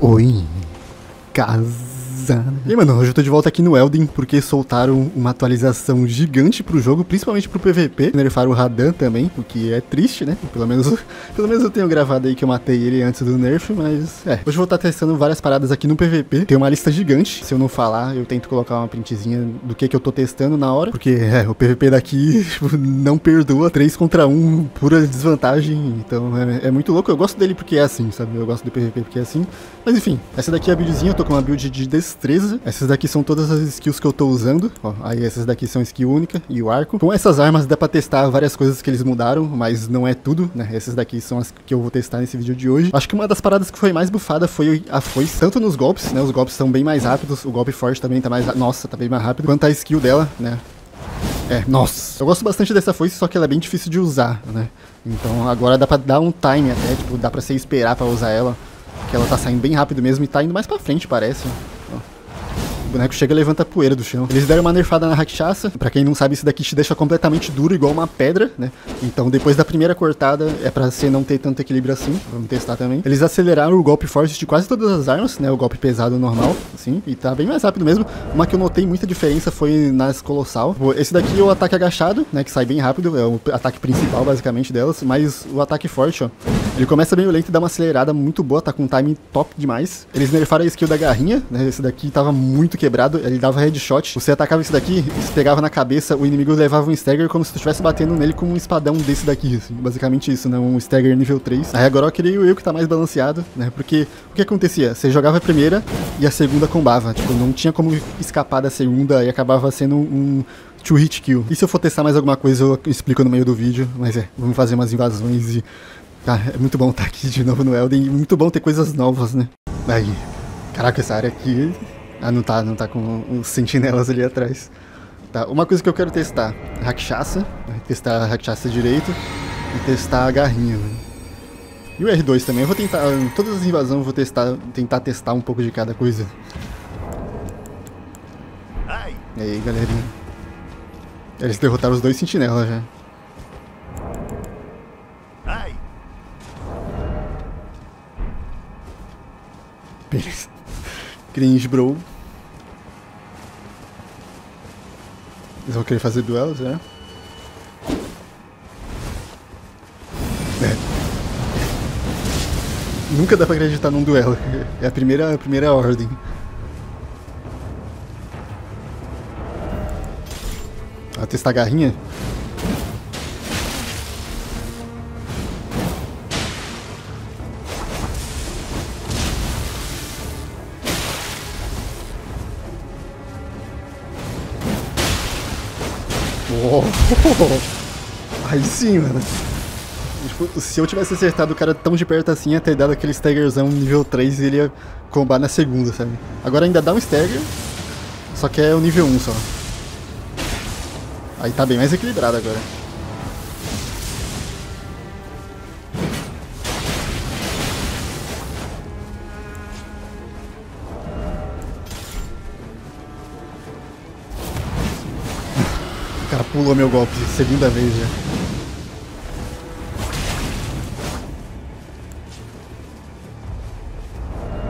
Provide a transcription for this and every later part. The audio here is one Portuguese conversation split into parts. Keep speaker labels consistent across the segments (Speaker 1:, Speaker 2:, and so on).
Speaker 1: Oi, casa. E mano, hoje eu tô de volta aqui no Elden porque soltaram uma atualização gigante pro jogo, principalmente pro PVP. Nerfaram o Radan também, o que é triste, né? Pelo menos, pelo menos eu tenho gravado aí que eu matei ele antes do nerf, mas é. Hoje eu vou estar testando várias paradas aqui no PVP. Tem uma lista gigante. Se eu não falar, eu tento colocar uma printzinha do que que eu tô testando na hora, porque é, o PVP daqui tipo, não perdoa 3 contra 1, pura desvantagem. Então é, é muito louco. Eu gosto dele porque é assim, sabe? Eu gosto do PVP porque é assim. Mas enfim, essa daqui é a buildzinha, eu tô com uma build de destreza. Essas daqui são todas as skills que eu tô usando. Ó, aí essas daqui são skill única e o arco. Com essas armas dá pra testar várias coisas que eles mudaram, mas não é tudo, né? Essas daqui são as que eu vou testar nesse vídeo de hoje. Acho que uma das paradas que foi mais bufada foi a foice, tanto nos golpes, né? Os golpes são bem mais rápidos, o golpe forte também tá mais... Nossa, tá bem mais rápido. Quanto a skill dela, né? É, nossa. Eu gosto bastante dessa foice, só que ela é bem difícil de usar, né? Então agora dá pra dar um time até, tipo, dá pra você esperar pra usar ela. Que ela tá saindo bem rápido mesmo e tá indo mais pra frente, parece. O boneco chega e levanta a poeira do chão. Eles deram uma nerfada na Rakshasa. Pra quem não sabe, isso daqui te deixa completamente duro, igual uma pedra, né? Então, depois da primeira cortada, é pra você não ter tanto equilíbrio assim. Vamos testar também. Eles aceleraram o golpe forte de quase todas as armas, né? O golpe pesado normal, assim. E tá bem mais rápido mesmo. Uma que eu notei muita diferença foi nas Colossal. Esse daqui é o ataque agachado, né? Que sai bem rápido. É o ataque principal, basicamente, delas. Mas o ataque forte, ó. Ele começa meio lento e dá uma acelerada muito boa. Tá com um time top demais. Eles nerfaram a skill da garrinha, né? Esse daqui tava muito quebrado, ele dava headshot. Você atacava esse daqui, se pegava na cabeça, o inimigo levava um stagger como se tu estivesse batendo nele com um espadão desse daqui, assim. Basicamente isso, né? Um stagger nível 3. Aí agora eu queria o eu que tá mais balanceado, né? Porque o que acontecia? Você jogava a primeira e a segunda combava. Tipo, não tinha como escapar da segunda e acabava sendo um two hit kill. E se eu for testar mais alguma coisa, eu explico no meio do vídeo. Mas é, vamos fazer umas invasões e. Ah, é muito bom estar aqui de novo no Elden muito bom ter coisas novas, né? Aí. Caraca, essa área aqui ah, não tá, não tá com os sentinelas ali atrás. Tá, uma coisa que eu quero testar, Rakshasa, testar a Rakshasa direito e testar a garrinha, mano. E o R2 também, eu vou tentar, todas as invasões eu vou testar, tentar testar um pouco de cada coisa. E aí, galerinha. Eles derrotaram os dois sentinelas já. Beleza. Cringe, bro. Eles vão querer fazer duelos, né? É. Nunca dá pra acreditar num duelo. É a primeira, a primeira ordem. A testar a garrinha? Aí sim, mano. Tipo, se eu tivesse acertado o cara tão de perto assim, ia ter dado aquele staggerzão nível 3 e ele ia combar na segunda, sabe? Agora ainda dá um stagger, só que é o nível 1 só. Aí tá bem mais equilibrado agora. Pulou meu golpe segunda vez já.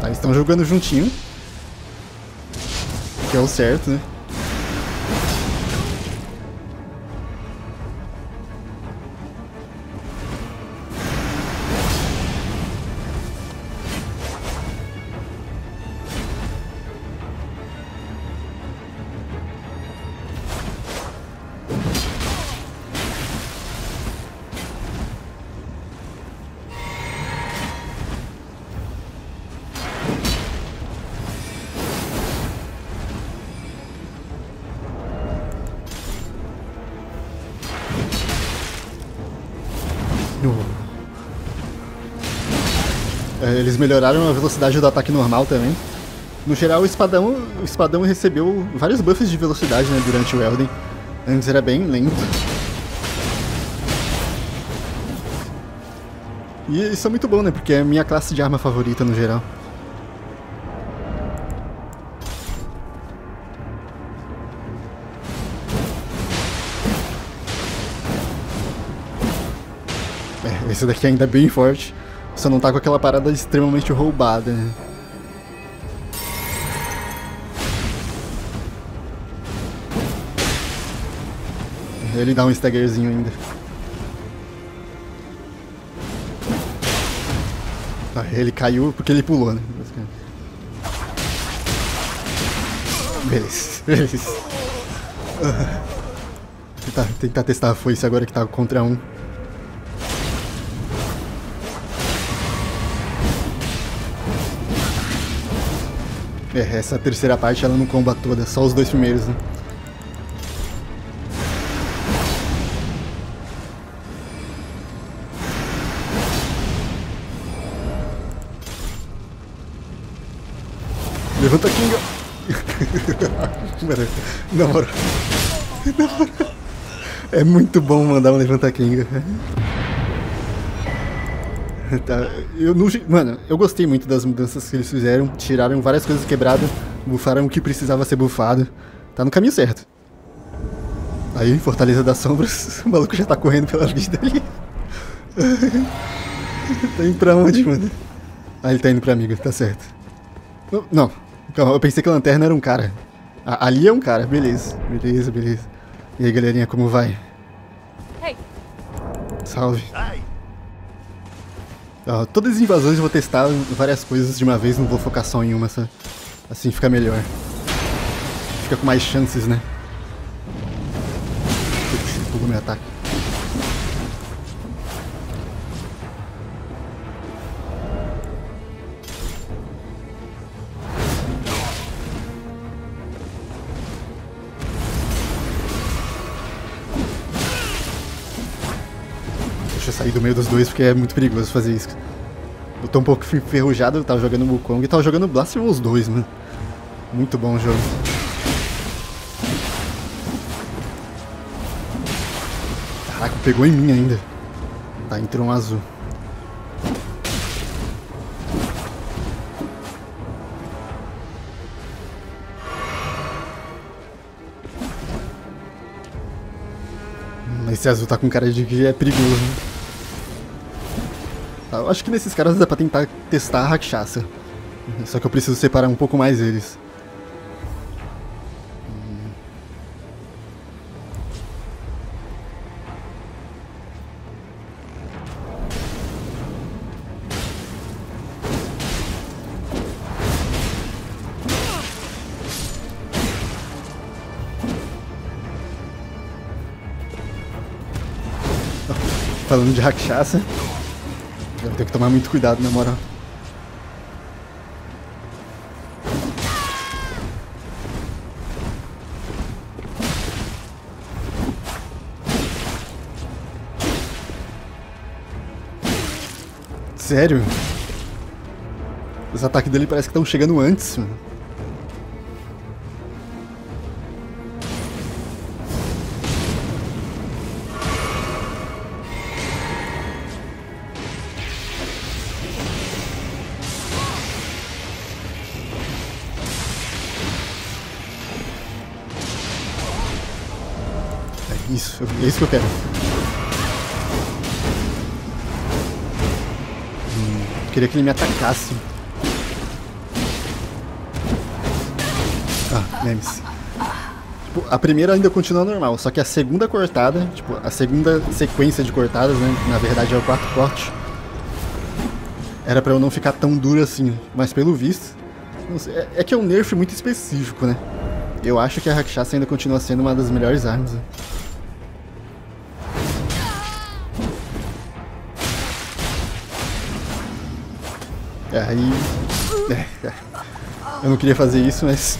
Speaker 1: Tá, eles estão jogando juntinho. Que é o certo, né? É, eles melhoraram a velocidade do ataque normal também. No geral, o espadão, o espadão recebeu vários buffs de velocidade né, durante o Elden. Antes era bem lento. E isso é muito bom, né? Porque é a minha classe de arma favorita no geral. Esse daqui é ainda é bem forte. Só não tá com aquela parada extremamente roubada, né? Ele dá um staggerzinho ainda. Tá, ele caiu porque ele pulou, né? Beleza, beleza. Tentar, tentar testar a foice agora que tá contra um. É, essa terceira parte ela não comba toda, só os dois primeiros, né? Levanta Kinga! Mano, na moral. Na moral. É muito bom mandar um Levanta Kinga. Tá, eu não, mano, eu gostei muito das mudanças que eles fizeram. Tiraram várias coisas quebradas, bufaram o que precisava ser bufado. Tá no caminho certo. Aí, Fortaleza das Sombras, o maluco já tá correndo pela vida ali. tá indo pra onde, mano? Ah, ele tá indo pra amigo, tá certo. Não, calma, eu pensei que a lanterna era um cara. ali é um cara, beleza, beleza, beleza. E aí, galerinha, como vai? Hey. Salve. Todas as invasões eu vou testar várias coisas de uma vez, não vou focar só em uma, assim fica melhor. Fica com mais chances, né? Pulou meu ataque. Eu sair do meio dos dois porque é muito perigoso fazer isso. Eu tô um pouco enferrujado, eu tava jogando Wukong e tava jogando Blasphemous 2, mano. Muito bom o jogo. Caraca, pegou em mim ainda. Tá, entrou um azul. Esse azul tá com cara de que é perigoso. Né? Eu acho que nesses caras dá pra tentar testar a Rakshasa. Só que eu preciso separar um pouco mais eles. Falando de Rakshasa, tenho que tomar muito cuidado, na moral. Sério? Os ataques dele parece que estão chegando antes, mano. Isso, é isso que eu quero. Hum, queria que ele me atacasse. Ah, memes. Tipo, a primeira ainda continua normal, só que a segunda cortada, tipo, a segunda sequência de cortadas, né, na verdade é o quarto corte, era pra eu não ficar tão duro assim, mas pelo visto, sei, é, é, que é um nerf muito específico, né? Eu acho que a Rakshasa ainda continua sendo uma das melhores armas. Aí. É, é. Eu não queria fazer isso, mas.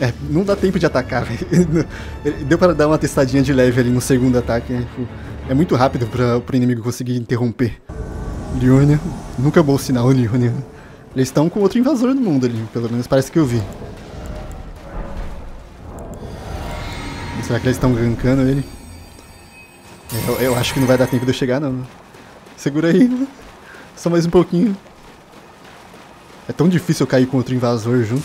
Speaker 1: É, não dá tempo de atacar, Deu para dar uma testadinha de leve ali no segundo ataque. Né? É muito rápido para o inimigo conseguir interromper. Liurnia, nunca é bom sinal, Liurnia. Eles estão com outro invasor no mundo ali, pelo menos parece que eu vi. Será que eles estão gankando ele? Eu, eu, acho que não vai dar tempo de eu chegar, não. Segura aí. Só mais um pouquinho. É tão difícil eu cair com outro invasor junto.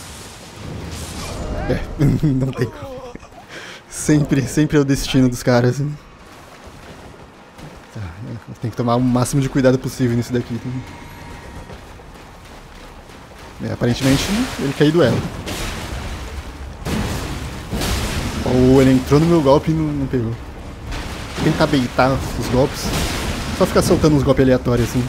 Speaker 1: É, não tem como. Sempre, sempre é o destino dos caras. Tá, tem que tomar o máximo de cuidado possível nisso daqui. É, aparentemente ele caiu do elo. Ou ele entrou no meu golpe e não, não pegou. Tentar beitar os golpes. Só ficar soltando uns golpes aleatórios assim.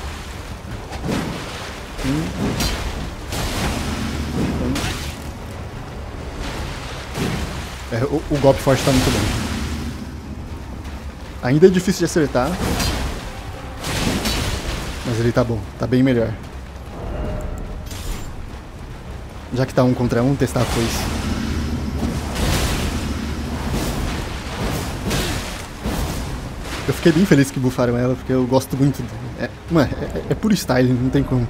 Speaker 1: É, o, o, golpe forte tá muito bom. Ainda é difícil de acertar. Mas ele tá bom, tá bem melhor. Já que tá um contra um, testar a foice. Eu fiquei bem feliz que bufaram ela, porque eu gosto muito. De... É, mano, é, é puro style, não tem como.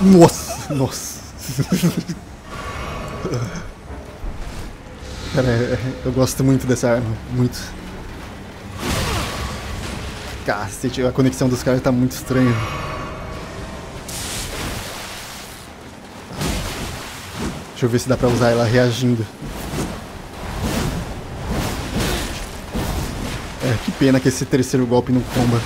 Speaker 1: Nossa, nossa. Cara, é, eu gosto muito dessa arma, muito. Cacete, a conexão dos caras tá muito estranha. Deixa eu ver se dá pra usar ela reagindo. É, que pena que esse terceiro golpe não comba.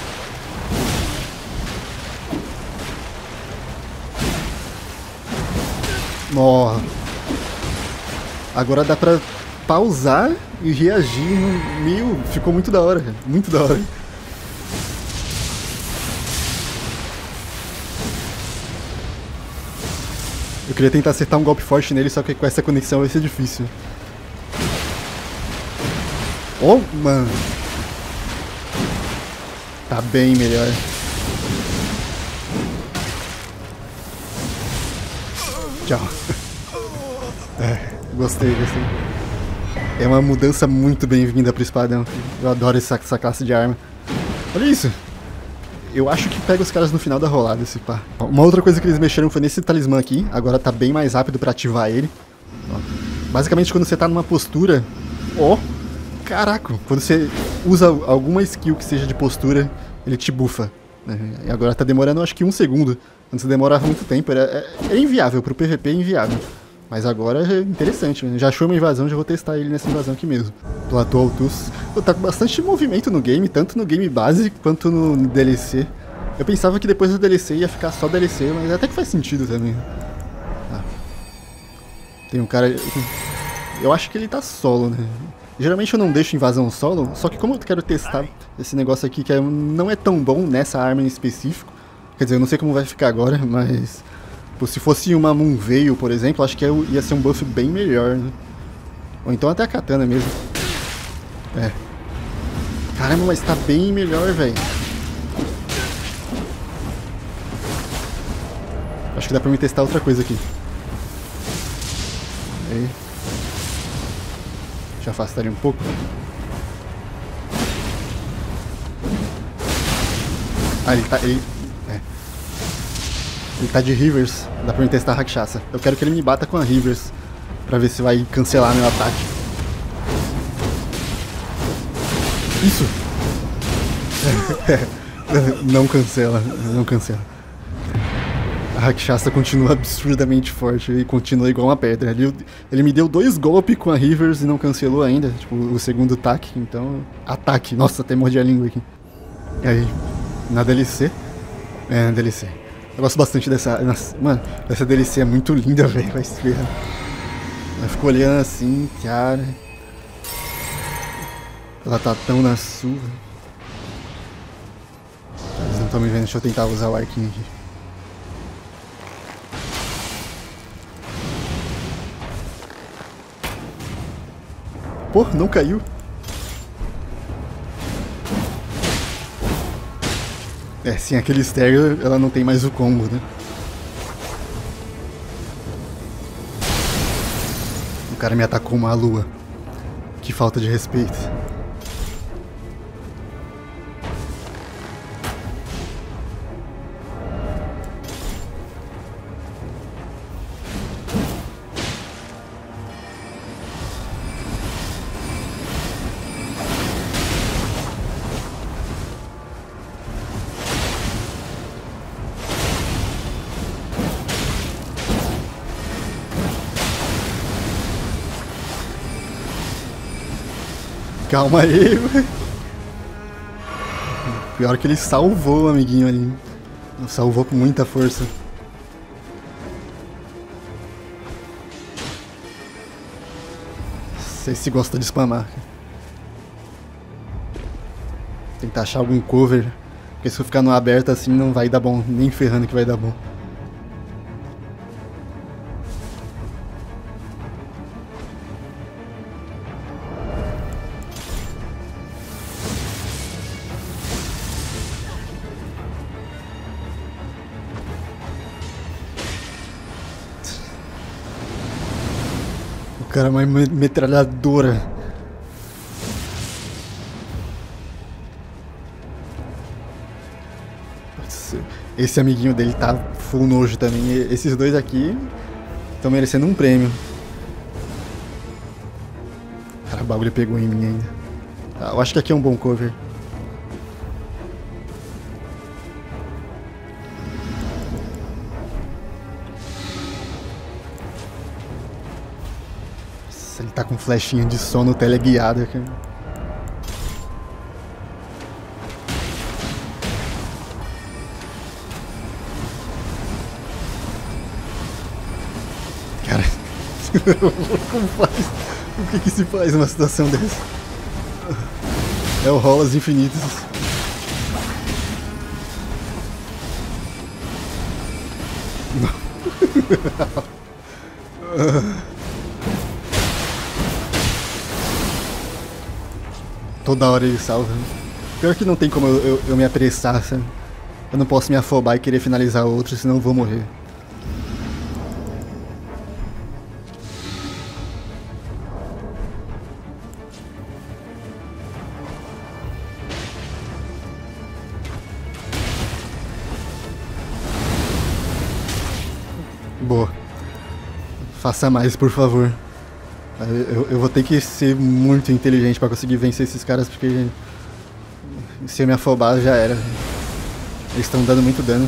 Speaker 1: Ó. Agora dá pra pausar e reagir no meio. Ficou muito da hora, Muito da hora. Eu queria tentar acertar um golpe forte nele, só que com essa conexão vai ser difícil. Oh, mano. Tá bem melhor. Tchau. É, gostei, gostei. É uma mudança muito bem-vinda pro espadão. Eu adoro essa, essa classe de arma. Olha isso eu acho que pega os caras no final da rolada, esse pá. Uma outra coisa que eles mexeram foi nesse talismã aqui. Agora tá bem mais rápido pra ativar ele. Basicamente, quando você tá numa postura... Ó! Oh, caraca! Quando você usa alguma skill que seja de postura, ele te bufa. Né? E agora tá demorando, acho que um segundo. Antes demorava muito tempo. Era, é, é inviável. Pro PVP é inviável. Mas agora é interessante, já achou uma invasão, já vou testar ele nessa invasão aqui mesmo. Platô Altus. Tá com bastante movimento no game, tanto no game base quanto no DLC. Eu pensava que depois do DLC ia ficar só DLC, mas até que faz sentido também. Ah. Tem um cara... Eu acho que ele tá solo, né? Geralmente eu não deixo invasão solo, só que como eu quero testar esse negócio aqui que é, não é tão bom nessa arma em específico, quer dizer, eu não sei como vai ficar agora, mas se fosse uma Moonveil, por exemplo, acho que ia ser um buff bem melhor, né? Ou então até a Katana mesmo. É. Caramba, mas tá bem melhor, velho. Acho que dá pra me testar outra coisa aqui. Aí. Deixa eu afastar ele um pouco. Ah, ele tá... Ele, ele tá de Rivers, dá pra me testar a Rakshasa. Eu quero que ele me bata com a Rivers, pra ver se vai cancelar meu ataque. Isso! não cancela, não cancela. A Rakshasa continua absurdamente forte e continua igual uma pedra. Ele, ele me deu dois golpes com a Rivers e não cancelou ainda, tipo, o segundo ataque, então... Ataque! Nossa, até mordi a língua aqui. E aí, na DLC? É, na DLC. Eu gosto bastante dessa. Nossa, mano, essa DLC é muito linda, velho. Vai se ferrar. Ela ficou olhando assim, cara. Ela tá tão na sua. Eles não estão me vendo, deixa eu tentar usar o arquinho aqui. Pô, não caiu. É, sem aquele stagger, ela não tem mais o combo, né? O cara me atacou uma lua. Que falta de respeito. Calma aí, velho. Pior que ele salvou o amiguinho ali. Salvou com muita força. Sei se gosta de spamar. Tentar achar algum cover. Porque se eu ficar no aberto assim não vai dar bom. Nem ferrando que vai dar bom. Cara, uma metralhadora. Esse amiguinho dele tá full nojo também. Esses dois aqui estão merecendo um prêmio. Cara, o bagulho pegou em mim ainda. Ah, eu acho que aqui é um bom cover. Ele tá com flechinha de sono teleguiada aqui. Cara, como faz? O que que se faz numa situação dessa? É o rolas infinitas. Não. Toda hora ele salva. Pior que não tem como eu, eu, eu me apressar, sabe? Eu não posso me afobar e querer finalizar outro, senão eu vou morrer. Boa. Faça mais, por favor. Eu, eu vou ter que ser muito inteligente para conseguir vencer esses caras, porque se eu me afobar já era. Eles estão dando muito dano.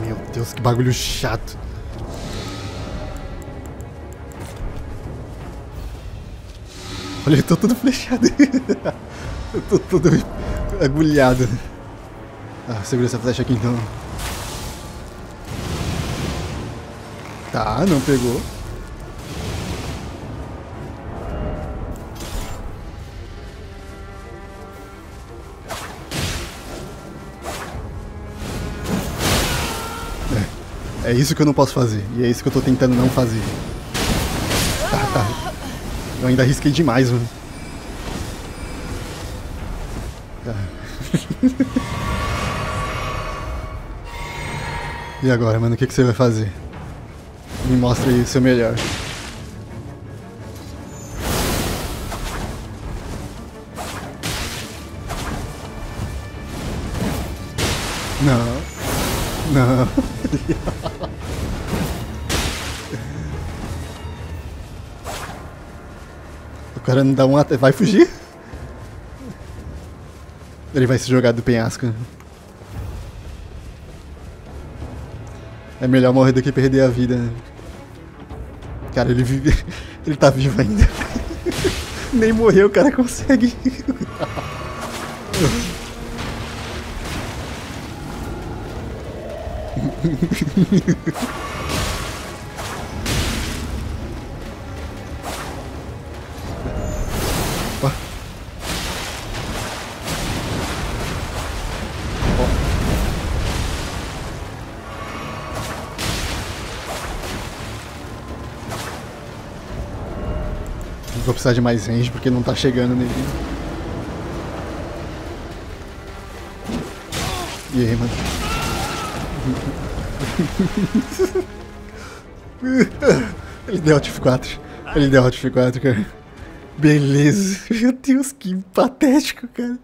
Speaker 1: Meu Deus, que bagulho chato. Olha, eu tô todo flechado. eu tô todo agulhado. Ah, segura essa flecha aqui então. Tá, não pegou. É, é isso que eu não posso fazer. E é isso que eu tô tentando não fazer. Eu ainda arrisquei demais, mano. e agora, mano, o que, que você vai fazer? Me mostra aí o seu melhor. Não. Não. cara não dá um ataque. Vai fugir? Ele vai se jogar do penhasco. É melhor morrer do que perder a vida. Cara, ele vive. Ele tá vivo ainda. Nem morreu, o cara consegue. Vou precisar de mais range porque não tá chegando nele. E aí, mano? Ele deu Alt F4. Ele deu Alt F4, cara. Beleza. Meu Deus, que patético, cara.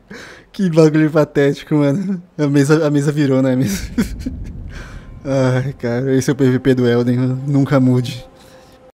Speaker 1: Que bagulho patético, mano. A mesa, a mesa virou, né? A mesa... Ai, cara, esse é o PVP do Elden. Nunca mude.